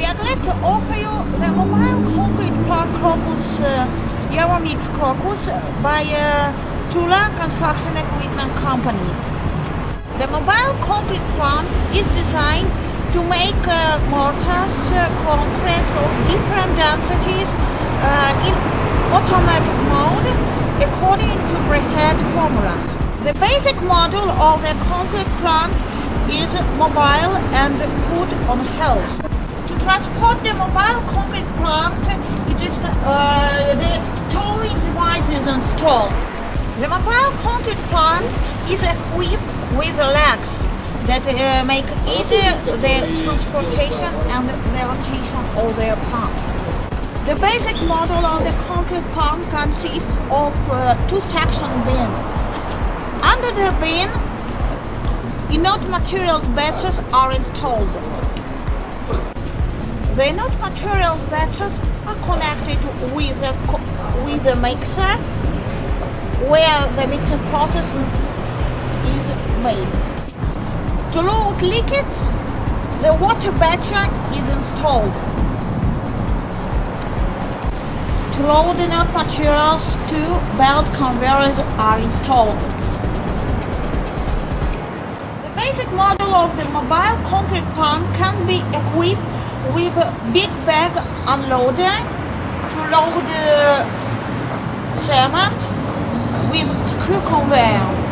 to offer you the mobile concrete plant Crocus uh, Euromix Crocus by uh, Tula Construction Equipment Company. The mobile concrete plant is designed to make uh, mortars, uh, concretes of different densities uh, in automatic mode according to preset formulas. The basic model of the concrete plant is mobile and put on health. To transport the mobile concrete plant, it is uh, the towing device is installed. The mobile concrete plant is equipped with legs that uh, make easy the transportation and the rotation of the plant. The basic model of the concrete plant consists of uh, two section bin. Under the bin, inert materials batches are installed. The inert materials batches are connected with the, with the mixer where the mixing process is made. To load liquids, the water batcher is installed. To load inert materials, two belt conveyors are installed. Model of the mobile concrete plant can be equipped with a big bag unloader to load uh, cement with screw conveyor.